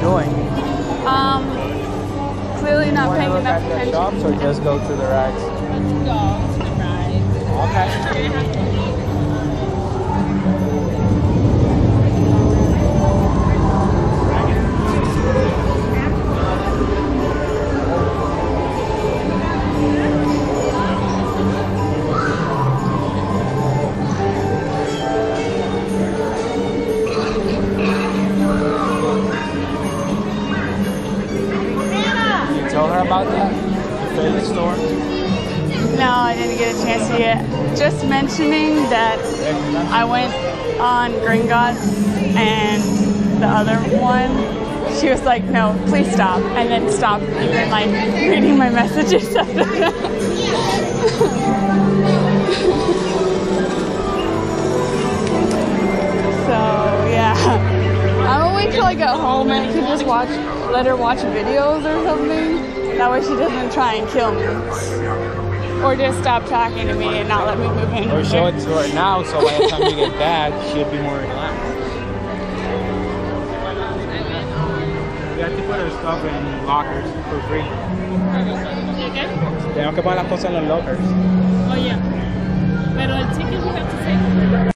doing? um, clearly not to paying enough at the attention. shops or just go to the rags? Okay. You told her about The favorite store? No, I didn't get a chance to yet. Just mentioning that I went on Gringotts and the other one, she was like, no, please stop. And then stopped even like reading my messages so yeah. I'm gonna wait till I get home and I can just watch, let her watch videos or something. That way she doesn't try and kill me. Or just stop talking to me and not let me move in. Or show it to her now so by the time you get back, she'll be more relaxed. You have to put her stuff in lockers for free. Tengo que poner las cosas en los lockers. Oye, pero el ticket we have to take.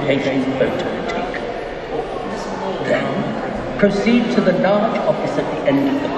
identification photo taken. Then, proceed to the large office at the end of the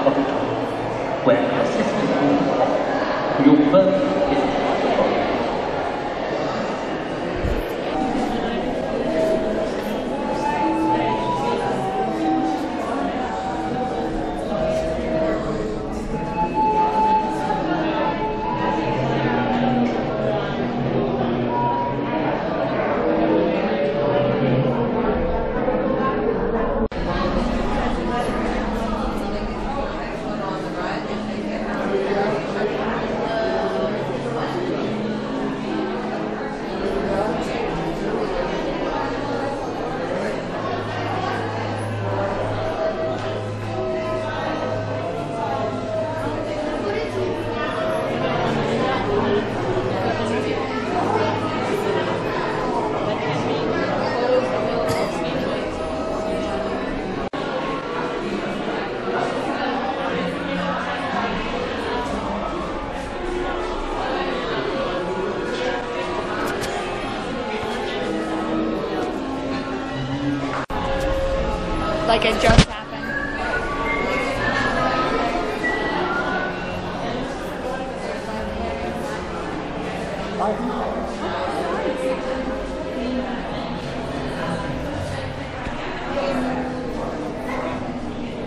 Like it just happened.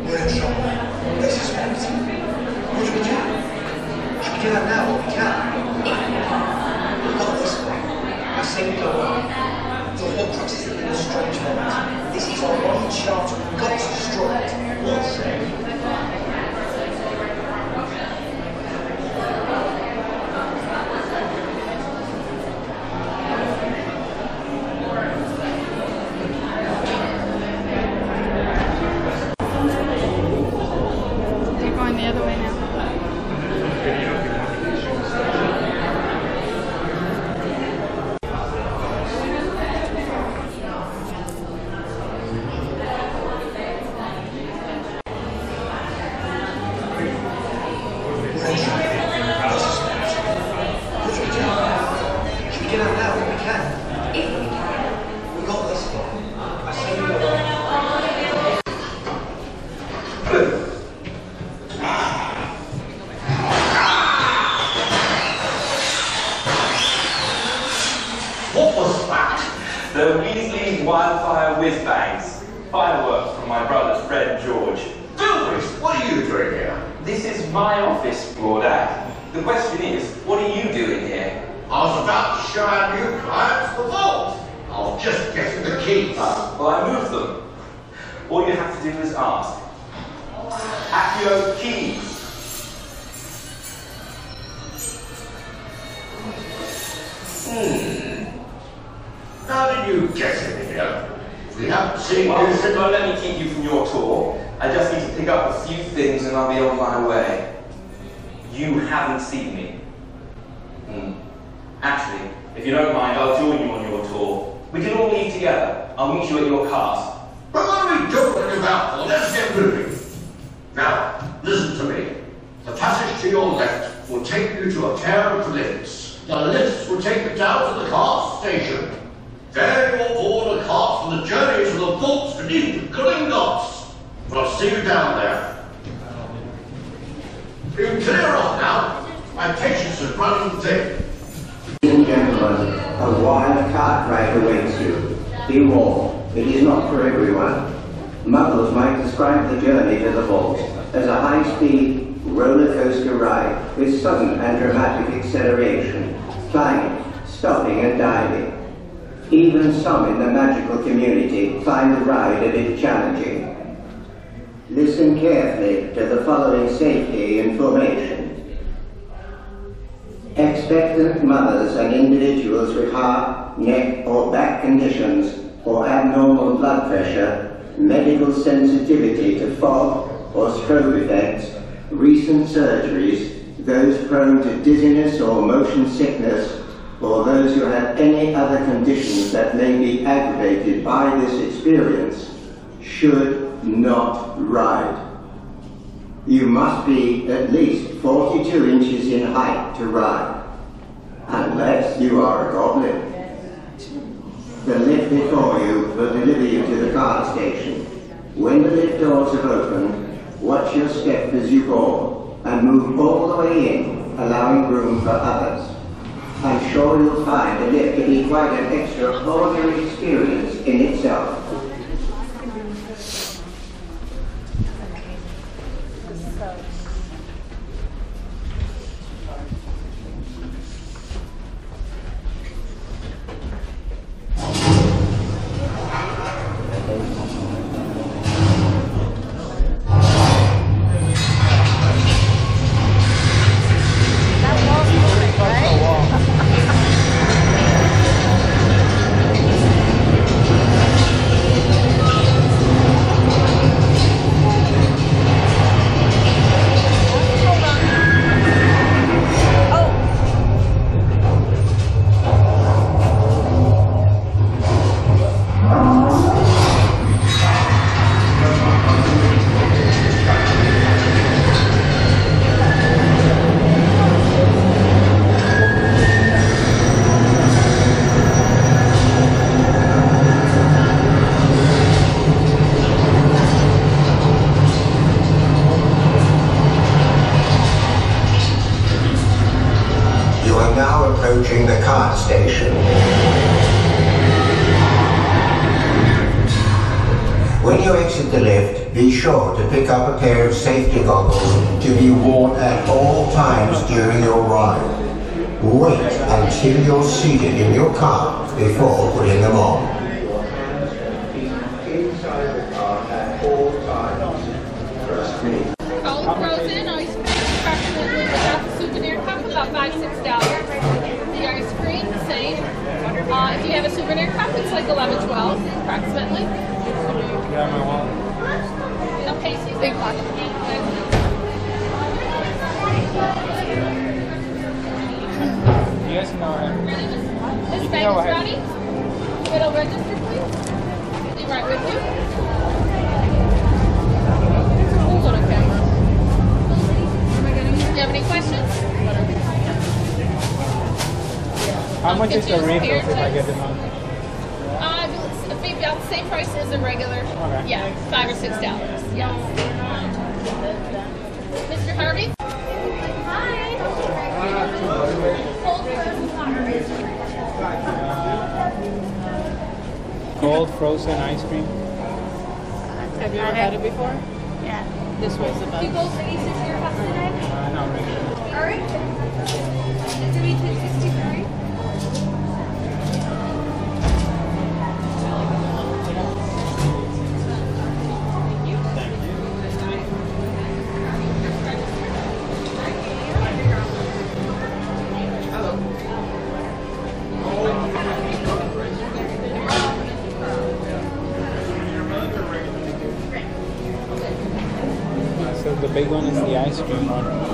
We're in trouble. This is empty. What do we do? Should we get out now or we can? We've got this way. I say we go on. The Horcrux is in a strange moment. This is our one chance. We've got to destroy it. What say? You're going the other way now. We're in trouble. This is empty. What do we do? Should we get out now or we can? If we can. We've got this way. I say we go on. What was that? The Weasley Wildfire Whiz Bangs. Fireworks from my brothers Fred and George. Gilchrist, what are you doing here? This is my office, Lordad. The question is, what are you doing here? I was about to show our new clients the vault. I was just getting the keys. Uh, well, I moved them. All you have to do is ask. Accio Keys. How did you get in here? We haven't seen Well, you since... don't let me keep you from your tour. I just need to pick up a few things and I'll be on my way. You haven't seen me. Hmm. Actually, if you don't mind, I'll join you on your tour. We can all leave together. I'll meet you at your cast. But what are we talking about? Let's get moving. Now, listen to me. The passage to your left will take you to a pair of lifts. The lifts will take you down to the car station. Then you'll board a cart for the journey to the vaults beneath the Gringotts. I'll see you down there. You clear off now. My patience is running thin. Ladies and gentlemen, a wild cart ride awaits you. Be warned, it is not for everyone. Muggles might describe the journey to the vault as a high-speed roller coaster ride with sudden and dramatic acceleration, climbing, stopping and diving. Even some in the magical community find the ride a bit challenging. Listen carefully to the following safety information. Expectant mothers and individuals with heart, neck, or back conditions or abnormal blood pressure, medical sensitivity to fog or stroke effects, recent surgeries, those prone to dizziness or motion sickness, or those who have any other conditions that may be aggravated by this experience, should not ride. You must be at least 42 inches in height to ride, unless you are a goblin. The lift before you will deliver you to the car station. When the lift doors have opened, watch your step as you board and move all the way in, allowing room for others. I'm sure you'll find the lift to be quite an extraordinary experience in itself. Pick up a pair of safety goggles to be worn at all times during your ride. Wait until you're seated in your car before putting them on. Inside the car at all times. Trust me. Cold frozen ice cream, approximately without the souvenir cup, about five, six dollars. The ice cream, same. Uh, if you have a souvenir cup, it's like 11, 12, approximately. Get out my wallet. No. Big guys know. uh, This You bag go is ready. It'll register, please. Be right with you. On a camera. Do you have any questions? How much is the refills if I get them on? Uh, maybe about the same price as a regular. Okay. Yeah, five or six dollars. Yeah serving. Cold frozen ice cream. Have you ever had it before? Yeah. This was the best. Do you of these is your house today? Uh, not really. All right. Big one is the ice cream one.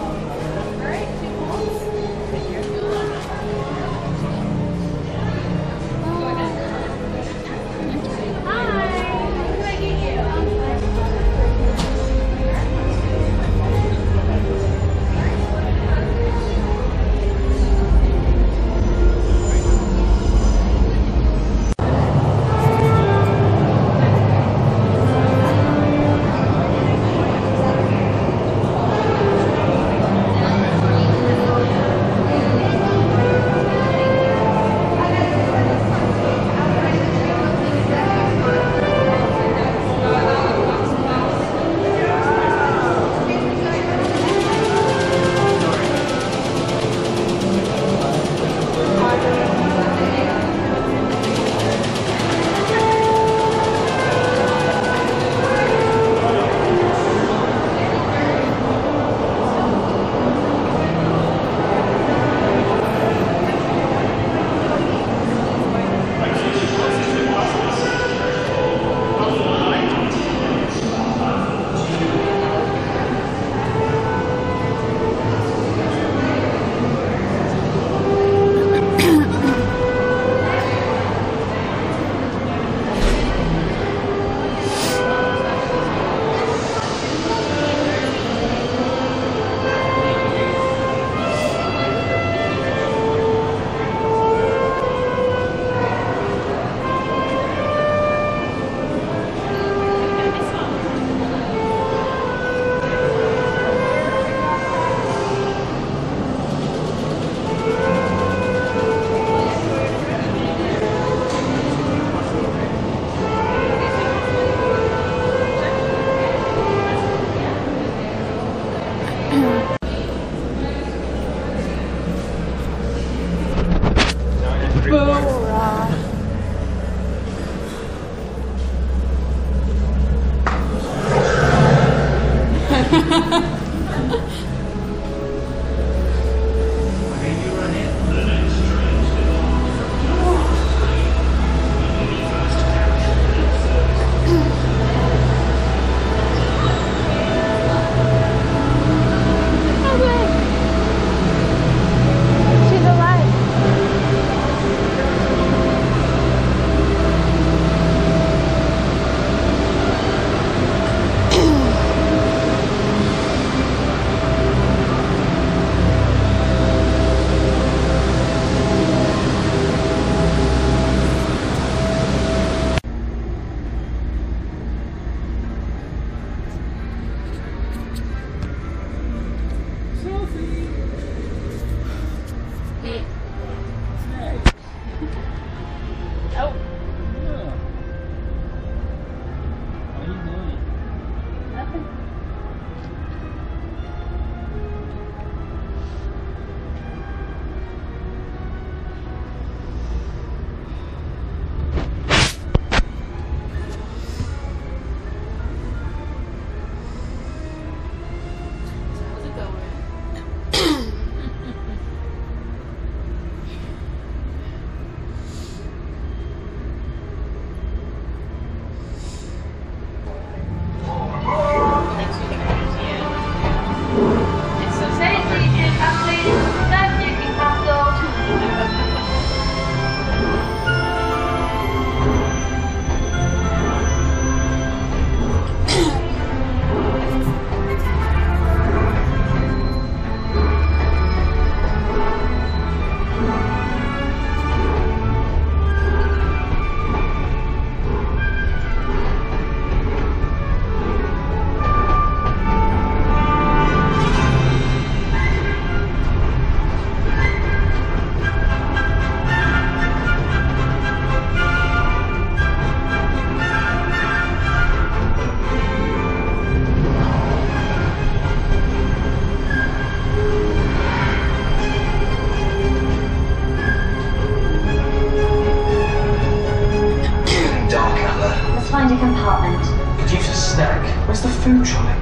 Where's the food, Charlie?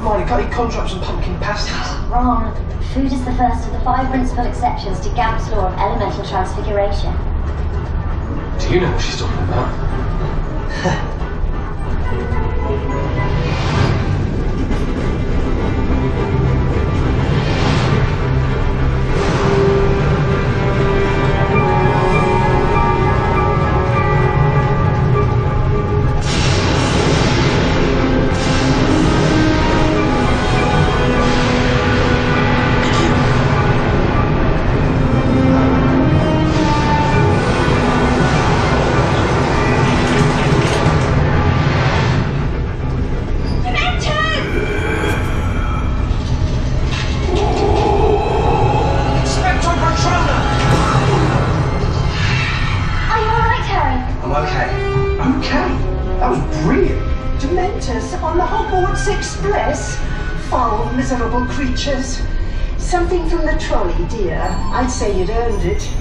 Molly, can't eat conjure pumpkin pasties? Wrong. Food is the first of the five principal exceptions to Gamp's law of elemental transfiguration. Do you know what she's talking about? say you'd earned it.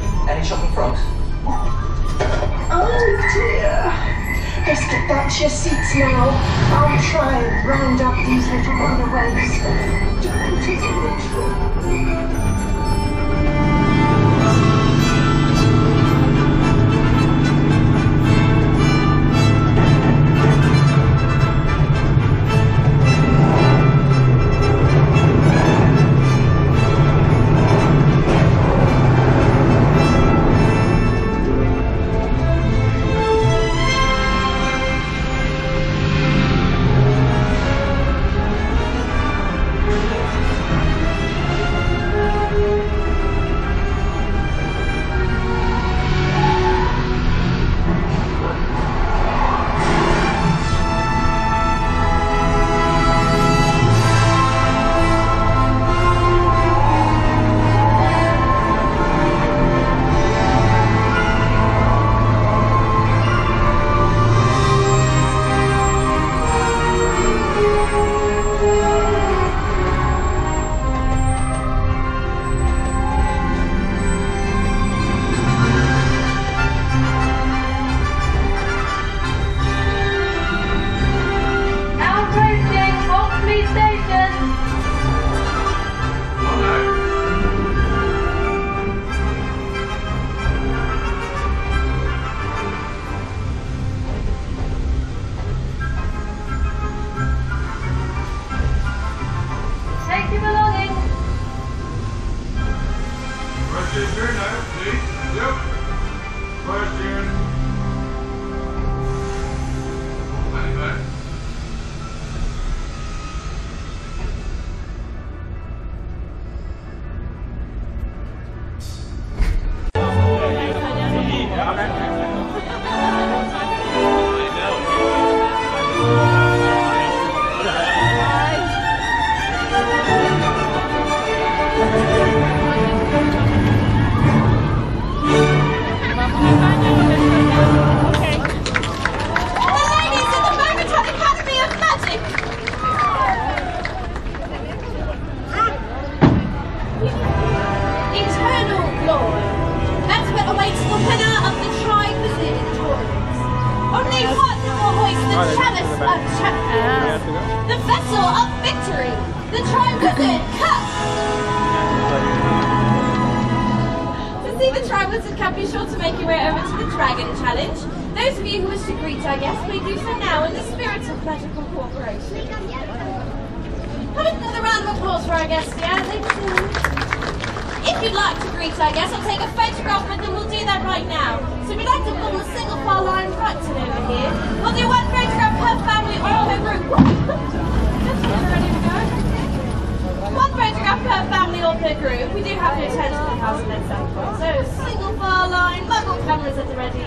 is at the ready.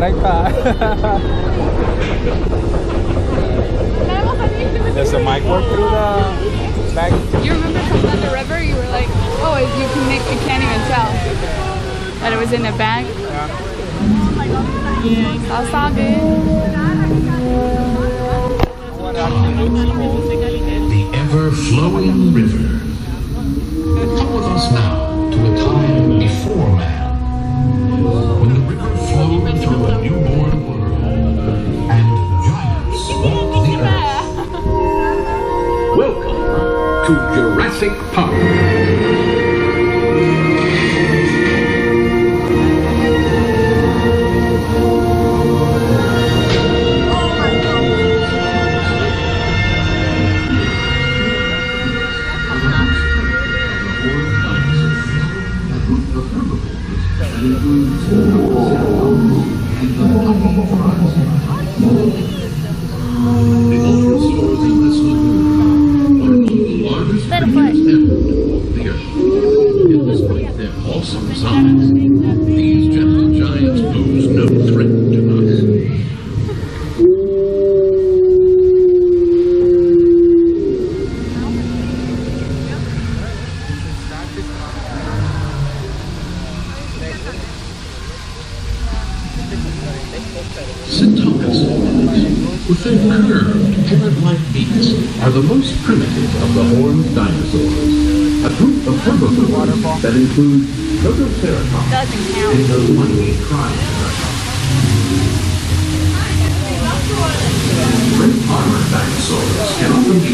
correcta. Does the mic work through the bag? You remember from the River, you were like, oh, you can make, you can't even tell that it was in a bag. Yeah. So it's all good. The ever-flowing river. Come with us now to a time before man when the river through a newborn world, and giants the earth. Welcome to Jurassic Park. Thank you.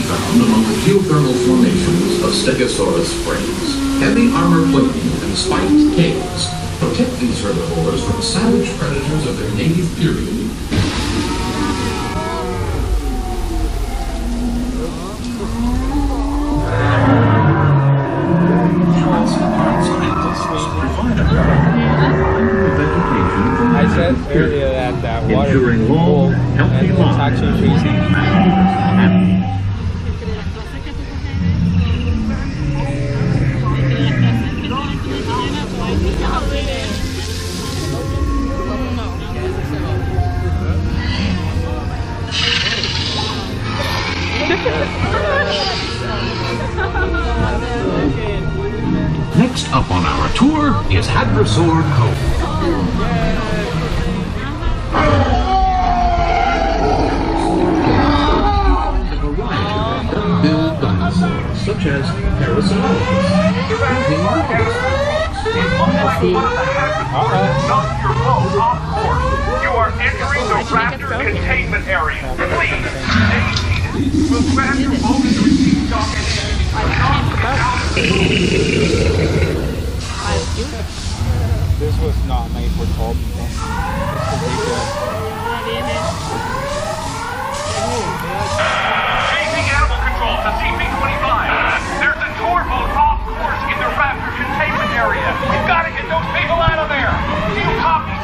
Found among the geothermal formations of Stegosaurus springs. Heavy armor plating and spiked tails protect these herbivores from savage predators of their native period. I said earlier that that water Ensuring is long, healthy lives. Is Hadrosaur Cove. A variety of dinosaurs, such as Parasaurolophus, course. You are entering the raptor containment area. Please, stay seated. Dock This was not made for tall people. It's ridiculous. Chasing animal control to CP-25. There's a tour boat off course in the raptor containment area. You've got to get those people out of there. Do you copy